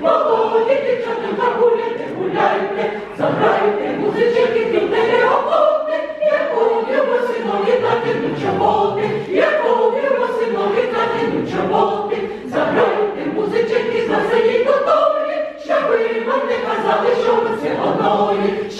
молоді дівчата гуляйте, гуляйте, заграйте музички, не окопне, я любо синові дати ну чоботи, яку любо синові дати ну чоботи, заграйте музички, за селі готові, щоб ви вам не казали, що ви все одної,